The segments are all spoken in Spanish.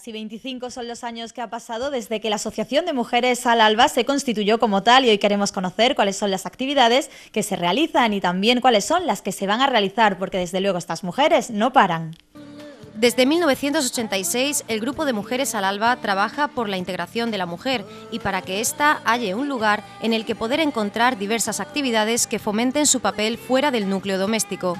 Casi 25 son los años que ha pasado desde que la Asociación de Mujeres al Alba se constituyó como tal y hoy queremos conocer cuáles son las actividades que se realizan y también cuáles son las que se van a realizar, porque desde luego estas mujeres no paran. Desde 1986, el Grupo de Mujeres al Alba trabaja por la integración de la mujer y para que ésta halle un lugar en el que poder encontrar diversas actividades que fomenten su papel fuera del núcleo doméstico.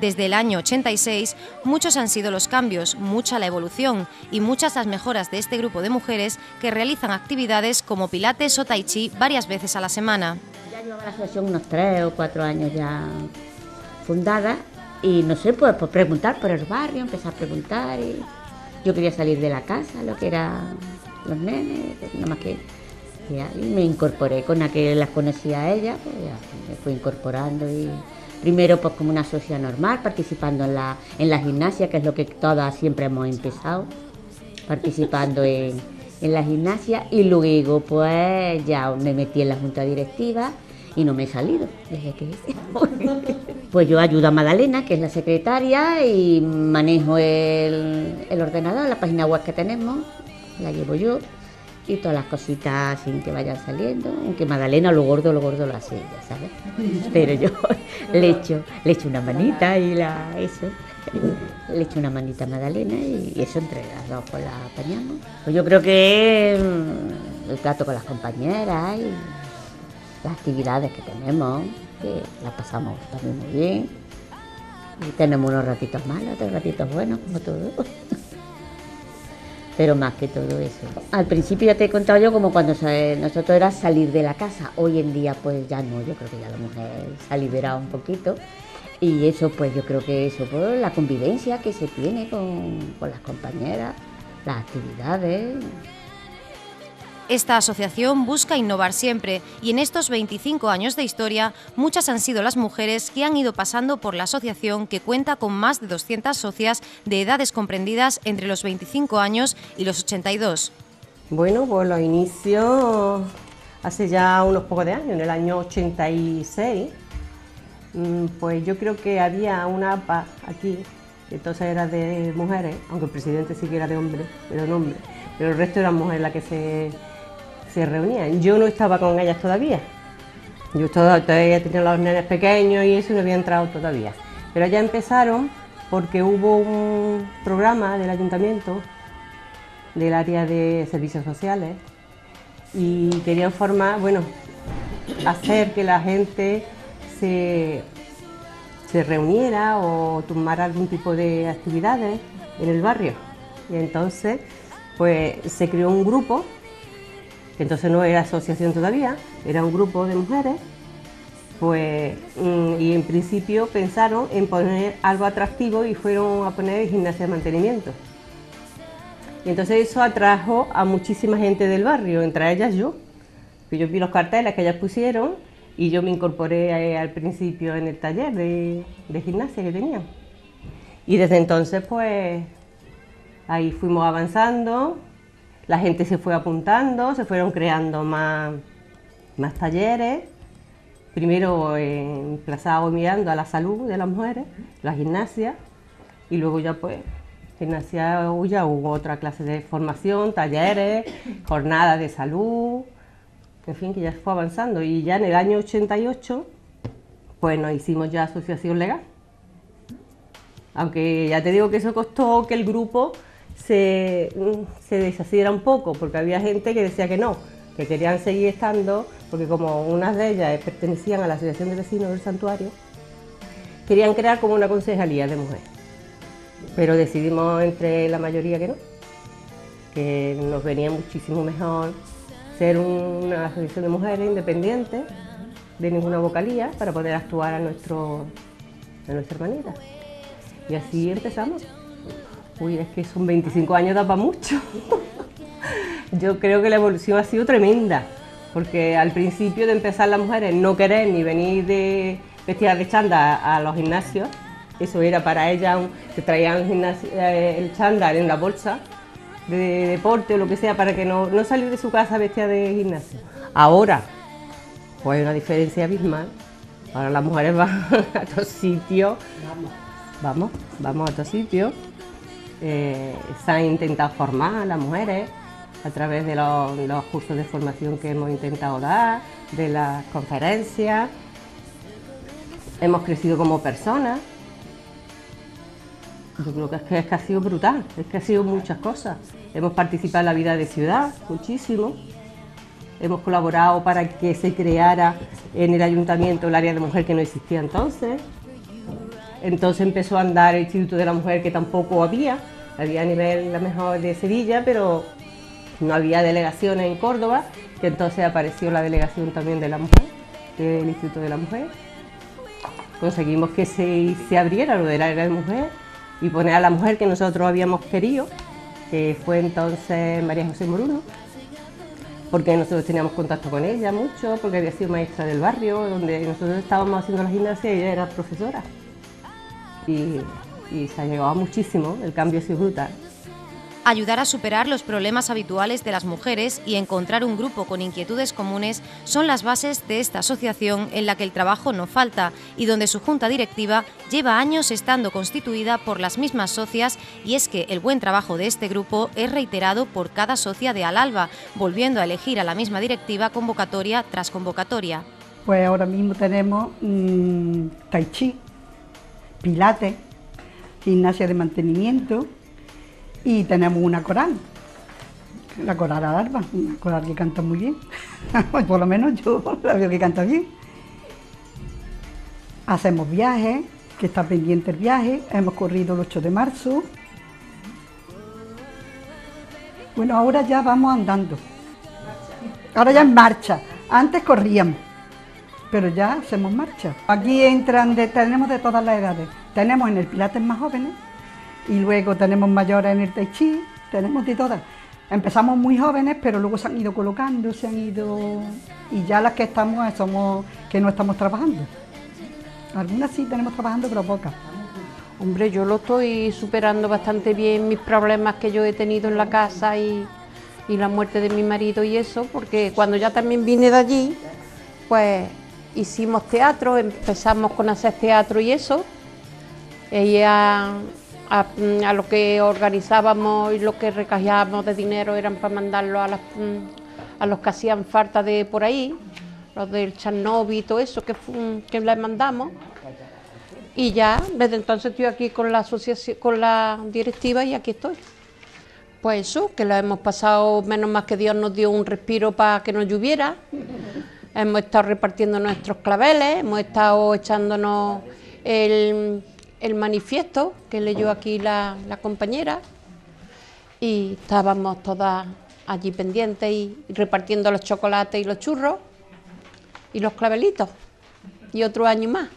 Desde el año 86, muchos han sido los cambios, mucha la evolución y muchas las mejoras de este grupo de mujeres que realizan actividades como pilates o tai chi varias veces a la semana. Ya llevaba la asociación unos tres o cuatro años ya fundada y no sé, pues, pues preguntar por el barrio, empezar a preguntar y yo quería salir de la casa, lo que eran los nenes, nada más que y me incorporé con la que las conocía a ella, pues ya me fui incorporando y primero pues como una sociedad normal, participando en la, en la gimnasia, que es lo que todas siempre hemos empezado, participando en, en la gimnasia. Y luego pues ya me metí en la junta directiva y no me he salido. Desde que Pues yo ayudo a Madalena, que es la secretaria, y manejo el, el ordenador, la página web que tenemos, la llevo yo y todas las cositas sin que vayan saliendo, aunque Madalena lo gordo, lo gordo lo hace ella, ¿sabes? Pero yo le echo, le echo una manita y la eso, le echo una manita a Madalena y eso entre las dos pues la apañamos. Pues yo creo que mm, el trato con las compañeras y las actividades que tenemos, que las pasamos también muy bien. Y tenemos unos ratitos malos, otros ratitos buenos, como todo pero más que todo eso. Al principio ya te he contado yo como cuando nosotros era salir de la casa, hoy en día pues ya no, yo creo que ya la mujer se ha liberado un poquito y eso pues yo creo que eso por la convivencia que se tiene con, con las compañeras, las actividades. Esta asociación busca innovar siempre y en estos 25 años de historia muchas han sido las mujeres que han ido pasando por la asociación que cuenta con más de 200 socias de edades comprendidas entre los 25 años y los 82. Bueno, pues los inicio hace ya unos pocos años, en el año 86. Mm, pues yo creo que había una APA aquí, que entonces era de mujeres, aunque el presidente sí que de hombre, era un hombre, pero el resto eran mujeres las que se se reunían. Yo no estaba con ellas todavía. Yo todavía tenía los nenes pequeños y eso no había entrado todavía. Pero ya empezaron porque hubo un programa del ayuntamiento del área de servicios sociales y querían formar, bueno, hacer que la gente se, se reuniera o tomara algún tipo de actividades en el barrio. Y entonces, pues se creó un grupo entonces no era asociación todavía, era un grupo de mujeres, pues, mm, y en principio pensaron en poner algo atractivo y fueron a poner gimnasia de mantenimiento. Y entonces eso atrajo a muchísima gente del barrio, entre ellas yo, que yo vi los carteles que ellas pusieron y yo me incorporé eh, al principio en el taller de, gimnasia que tenían. Y desde entonces pues ahí fuimos avanzando, la gente se fue apuntando, se fueron creando más, más talleres, primero emplazados mirando a la salud de las mujeres, la gimnasia, y luego ya pues gimnasia ya hubo otra clase de formación, talleres, jornadas de salud, en fin, que ya fue avanzando. Y ya en el año 88, pues nos hicimos ya asociación legal. Aunque ya te digo que eso costó que el grupo se, se deshaciera un poco, porque había gente que decía que no, que querían seguir estando, porque como unas de ellas pertenecían a la Asociación de Vecinos del Santuario, querían crear como una concejalía de mujeres. Pero decidimos entre la mayoría que no, que nos venía muchísimo mejor ser una asociación de mujeres independiente, de ninguna vocalía, para poder actuar a, nuestro, a nuestra manera. Y así empezamos. Uy, es que son 25 años, da para mucho. Yo creo que la evolución ha sido tremenda, porque al principio de empezar las mujeres no querer ni venir de vestidas de chanda a los gimnasios, eso era para ellas, se traían el, eh, el chándal en la bolsa de deporte o lo que sea para que no, no salir de su casa vestida de gimnasio. Ahora, pues hay una diferencia abismal. Ahora las mujeres van a otros sitios. Vamos, vamos, vamos a otros sitios eh, se han intentado formar a las mujeres a través de los, cursos de formación que hemos intentado dar, de las conferencias. Hemos crecido como personas. Yo creo que que es que ha sido brutal, es que ha sido muchas cosas. Hemos participado en la vida de ciudad muchísimo. Hemos colaborado para que se creara en el ayuntamiento el área de mujer que no existía entonces. Entonces empezó a andar el Instituto de la Mujer que tampoco había, había a nivel la mejor de Sevilla, pero no había delegaciones en Córdoba, que entonces apareció la delegación también de la mujer, del Instituto de la Mujer. Conseguimos que se, se abriera lo del área de mujer y poner a la mujer que nosotros habíamos querido, que fue entonces María José Moruno, porque nosotros teníamos contacto con ella mucho, porque había sido maestra del barrio, donde nosotros estábamos haciendo la gimnasia y ella era profesora y, se ha llegado muchísimo, el cambio ha sido brutal ayudar a superar los problemas habituales de las mujeres y encontrar un grupo con inquietudes comunes son las bases de esta asociación en la que el trabajo no falta y donde su junta directiva lleva años estando constituida por las mismas socias y es que el buen trabajo de este grupo es reiterado por cada socia de Alalba, volviendo a elegir a la misma directiva convocatoria tras convocatoria. Pues ahora mismo tenemos mmm, Tai Chi, pilates, gimnasia de mantenimiento y tenemos una coral, la coral Alba, una coral que canta muy bien, por lo menos yo la veo que canta bien. Hacemos viajes, que está pendiente el viaje, hemos corrido el 8 de marzo. Bueno, ahora ya vamos andando. Ahora ya en marcha. Antes corríamos pero ya hacemos marcha. Aquí entran, tenemos de todas las edades. Tenemos en el Pilates más jóvenes y luego tenemos mayores en el Tai Chi, tenemos de todas. Empezamos muy jóvenes, pero luego se han ido colocando, se han ido... Y ya las que estamos somos que no estamos trabajando. Algunas sí tenemos trabajando, pero pocas. Hombre, yo lo estoy superando bastante bien, mis problemas que yo he tenido en la casa y, y la muerte de mi marido y eso, porque cuando ya también vine de allí, pues hicimos teatro, empezamos con hacer teatro y eso. Ella a, lo que organizábamos y lo que recajábamos de dinero eran para mandarlo a, a los que hacían falta de por ahí, los del Chernobyl y todo eso que, que les mandamos. Y ya, desde entonces estoy aquí con la asociación, con la directiva y aquí estoy. Pues eso, que lo hemos pasado, menos más que Dios nos dio un respiro para que no lloviera hemos estado repartiendo nuestros claveles, hemos estado echándonos el, manifiesto que leyó aquí la, compañera y estábamos todas allí pendientes y repartiendo los chocolates y los churros y los clavelitos y otro año más.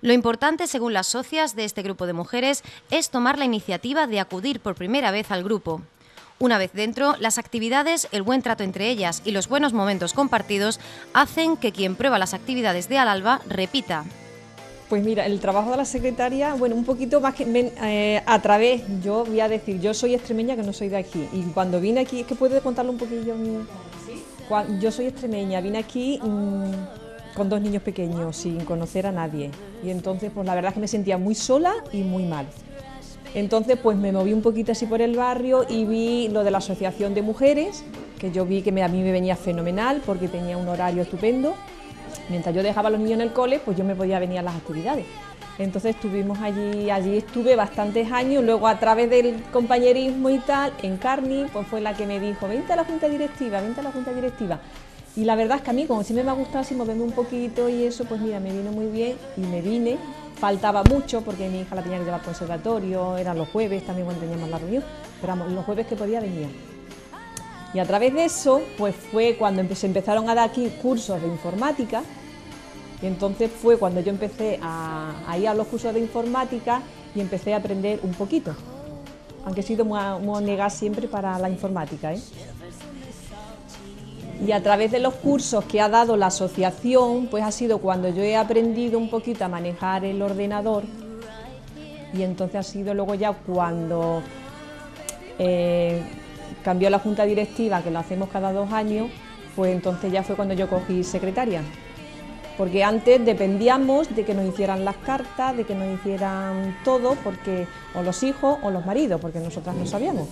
Lo importante, según las socias de este grupo de mujeres, es tomar la iniciativa de acudir por primera vez al grupo. Una vez dentro, las actividades, el buen trato entre ellas y los buenos momentos compartidos hacen que quien prueba las actividades de Alalba repita. Pues mira, el trabajo de la secretaria, bueno, un poquito más que eh, a través, yo voy a decir, yo soy extremeña que no soy de aquí, y cuando vine aquí, es que puede contarlo un poquillo. yo soy extremeña, vine aquí mm, con dos niños pequeños, sin conocer a nadie, y entonces, pues la verdad es que me sentía muy sola y muy mal. Entonces, pues me moví un poquito así por el barrio y vi lo de la asociación de mujeres, que yo vi que a mí me venía fenomenal porque tenía un horario estupendo. Mientras yo dejaba a los niños en el cole, pues yo me podía venir a las actividades. Entonces estuvimos allí, allí estuve bastantes años, luego a través del compañerismo y tal, en Carni, pues fue la que me dijo, vente a la junta directiva, vente a la junta directiva. Y la verdad es que a mí, como siempre me ha gustado así moverme un poquito y eso, pues mira, me vino muy bien y me vine faltaba mucho porque mi hija la tenía que llevar al conservatorio, eran los jueves también cuando teníamos la reunión, pero los jueves que podía venía. Y a través de eso, pues fue cuando se empezaron a dar aquí cursos de informática, y entonces fue cuando yo empecé a, ir a los cursos de informática y empecé a aprender un poquito, aunque he sido muy, muy siempre para la informática. ¿eh? Y a través de los cursos que ha dado la asociación, pues ha sido cuando yo he aprendido un poquito a manejar el ordenador y entonces ha sido luego ya cuando eh, cambió la junta directiva, que lo hacemos cada dos años, pues entonces ya fue cuando yo cogí secretaria. porque antes dependíamos de que nos hicieran las cartas, de que nos hicieran todo, porque o los hijos o los maridos, porque nosotras no sabíamos.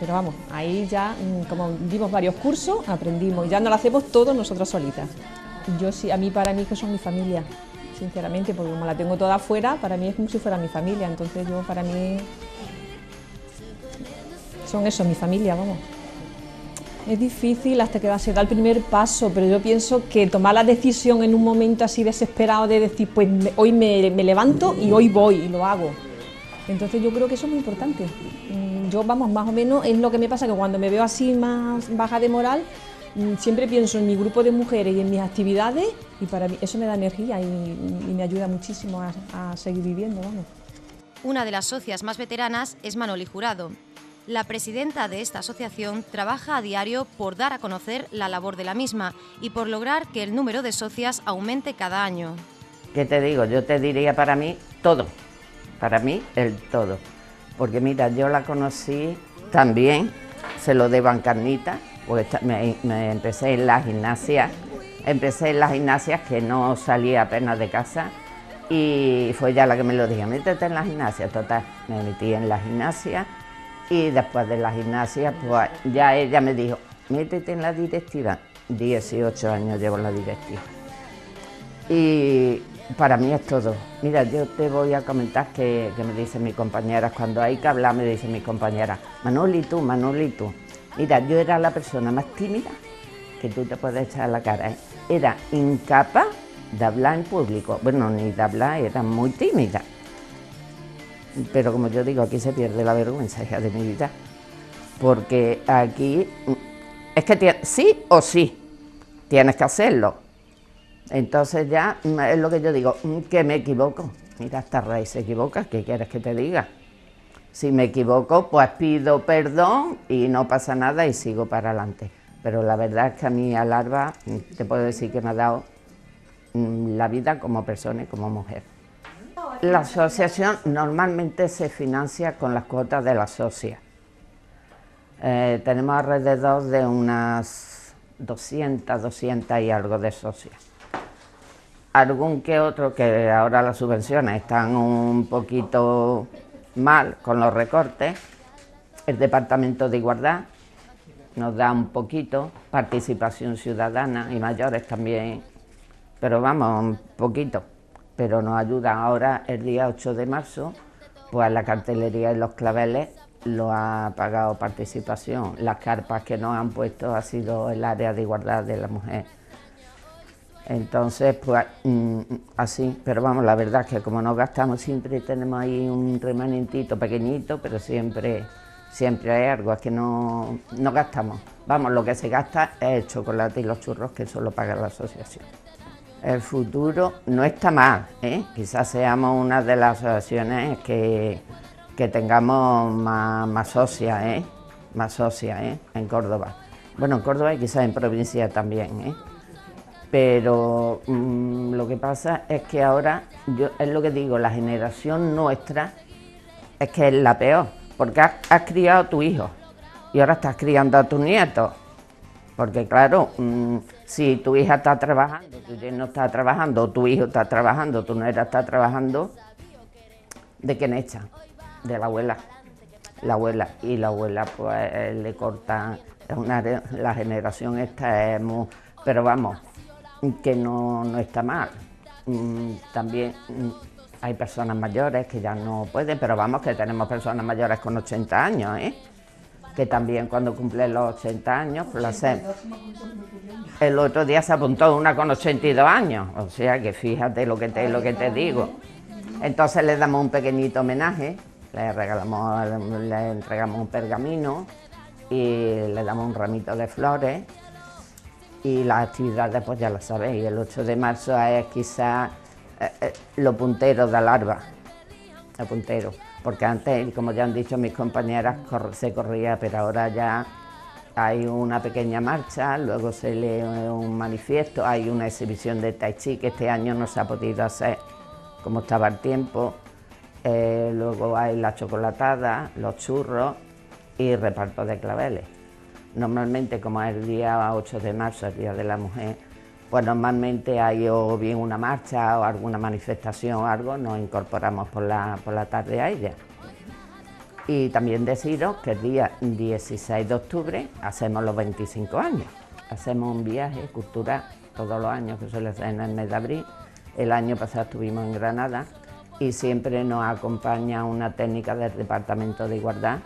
Pero vamos, ahí ya, mm, como dimos varios cursos, aprendimos, y ya no lo hacemos todos nosotras solitas. Yo sí, a mí para mí que son mi familia, sinceramente, porque como la tengo toda afuera, para mí es como si fuera mi familia, entonces yo para mí son eso, mi familia, vamos. Es difícil hasta que se da el primer paso, pero yo pienso que tomar la decisión en un momento así desesperado de decir, pues hoy me levanto y hoy voy y lo hago. Entonces yo creo que eso es muy importante. Mm, Yo, vamos, más o menos es lo que me pasa, que cuando me veo así más baja de moral, mm, siempre pienso en mi grupo de mujeres y en mis actividades y para mí eso me da energía y, y me ayuda muchísimo a, a seguir viviendo, vamos. Una de las socias más veteranas es Manoli Jurado. La presidenta de esta asociación trabaja a diario por dar a conocer la labor de la misma y por lograr que el número de socias aumente cada año. ¿Qué te digo? Yo te diría para mí todo. Para mí el todo. Porque mira, yo la conocí también, se lo debo a Encarnita, porque me, empecé en la gimnasia, empecé en las gimnasias que no salía apenas de casa y fue ella la que me lo dijo, métete en la gimnasia, total, me metí en la gimnasia y después de la gimnasia, pues ya ella me dijo, métete en la directiva, 18 años llevo en la directiva. Y para mí es todo. Mira, yo te voy a comentar que, me dicen mis compañeras, cuando hay que hablar me dicen mis compañeras, Manoli tú, Manoli tú. Mira, yo era la persona más tímida que tú te puedes echar a la cara. ¿eh? Era incapaz de hablar en público. Bueno, ni de hablar, era muy tímida. Pero como yo digo, aquí se pierde la vergüenza hija de mi vida. Porque aquí mm, es que sí o sí tienes que hacerlo. Entonces ya mm, es lo que yo digo, mm, que me equivoco. Mira, esta raíz se equivoca, ¿qué quieres que te diga? Si me equivoco, pues pido perdón y no pasa nada y sigo para adelante. Pero la verdad es que a mí Alarba mm, te puedo decir que me ha dado la vida como persona y como mujer. La asociación normalmente se financia con las cuotas de la socia. Eh, tenemos alrededor de unas 200, 200 y algo de socias. Algún que otro que ahora las subvenciones están un poquito mal con los recortes. El Departamento de Igualdad nos da un poquito, participación ciudadana y mayores también, pero vamos, un poquito. Pero nos ayuda ahora el día 8 de marzo, pues la cartelería y los claveles lo ha pagado participación. Las carpas que nos han puesto ha sido el área de igualdad de la mujer. Entonces, pues mm, así, pero vamos, la verdad es que como no gastamos siempre tenemos ahí un remanentito pequeñito, pero siempre, siempre hay algo, es que no, no gastamos. Vamos, lo que se gasta es el chocolate y los churros que solo paga la asociación. El futuro no está mal, ¿eh? quizás seamos una de las asociaciones que, que tengamos más, más socias, ¿eh? más socias ¿eh? en Córdoba. Bueno, en Córdoba y quizás en provincia también. ¿eh? Pero mm, lo que pasa es que ahora, yo, es lo que digo, la generación nuestra es que es la peor, porque has, criado a tu hijo y ahora estás criando a tus nietos. Porque claro, mm, si tu hija está trabajando, tu yerno está trabajando, tu hijo está trabajando, tu nuera está trabajando, ¿de quién echa? De la abuela. La abuela. Y la abuela pues le corta, una, la generación esta es muy, pero vamos, que no, no está mal. Mm, También mm, hay personas mayores que ya no pueden, pero vamos que tenemos personas mayores con 80 años, ¿eh? que también cuando cumplen los 80 años, pues. El otro día se apuntó una con 82 años, o sea que fíjate lo que te, lo que te digo. Entonces le damos un pequeñito homenaje, le regalamos, le entregamos un pergamino y le damos un ramito de flores y las actividades pues ya lo sabéis, el 8 de marzo es quizás eh, eh, lo puntero de larva, lo puntero, porque antes, como ya han dicho mis compañeras, se corría, pero ahora ya hay una pequeña marcha, luego se lee un manifiesto, hay una exhibición de Tai Chi que este año no se ha podido hacer como estaba el tiempo, eh, luego hay la chocolatada, los churros y reparto de claveles. Normalmente, como es el día 8 de marzo, el Día de la Mujer, pues normalmente hay o bien una marcha o alguna manifestación o algo, nos incorporamos por la, por la tarde a ella. Y también deciros que el día 16 de octubre hacemos los 25 años. Hacemos un viaje cultural todos los años, que suele ser en el mes de abril. El año pasado estuvimos en Granada y siempre nos acompaña una técnica del Departamento de Igualdad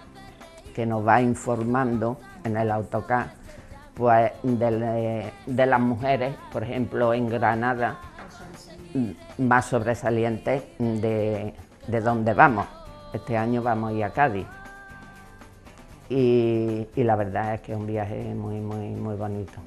que nos va informando en el autocar pues, de, las mujeres, por ejemplo, en Granada, más sobresalientes de, de dónde vamos. Este año vamos a ir a Cádiz. Y, y la verdad es que es un viaje muy, muy, muy bonito.